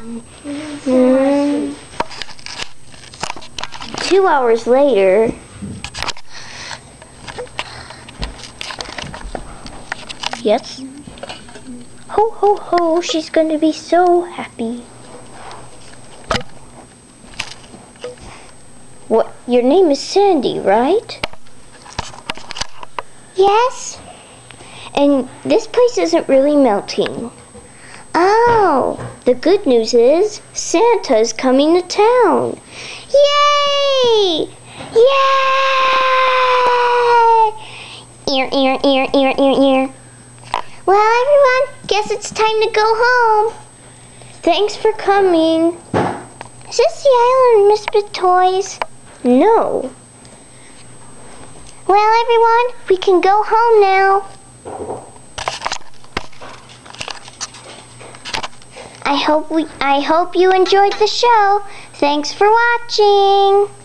Mm. Two hours later. Yes. Ho ho ho, she's gonna be so happy. What? Your name is Sandy, right? Yes. And this place isn't really melting. The good news is Santa's coming to town. Yay! Yay! Ear, ear, ear, ear, ear, ear. Well, everyone, guess it's time to go home. Thanks for coming. Is this the island of misfit toys? No. Well, everyone, we can go home now. I hope we I hope you enjoyed the show. Thanks for watching.